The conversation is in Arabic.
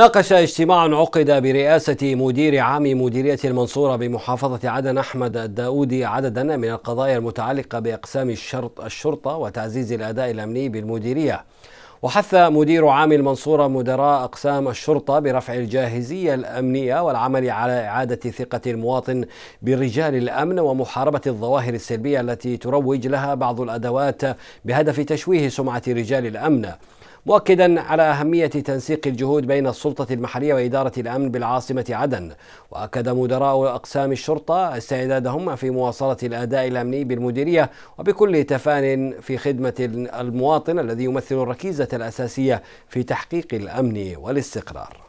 ناقش اجتماع عقد برئاسة مدير عام مديرية المنصورة بمحافظة عدن أحمد الداودي عددا من القضايا المتعلقة بأقسام الشرط الشرطة وتعزيز الأداء الأمني بالمديرية. وحث مدير عام المنصورة مدراء أقسام الشرطة برفع الجاهزية الأمنية والعمل على إعادة ثقة المواطن برجال الأمن ومحاربة الظواهر السلبية التي تروج لها بعض الأدوات بهدف تشويه سمعة رجال الأمن. مؤكدا على أهمية تنسيق الجهود بين السلطة المحلية وإدارة الأمن بالعاصمة عدن. وأكد مدراء أقسام الشرطة استعدادهم في مواصلة الأداء الأمني بالمديرية وبكل تفان في خدمة المواطن الذي يمثل الركيزة الأساسية في تحقيق الأمن والاستقرار.